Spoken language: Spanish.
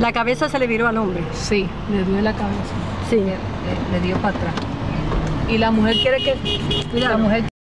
La cabeza se le viró al hombre. Sí, le dio la cabeza. Sí. Le, le dio para atrás. Y la mujer quiere que la mujer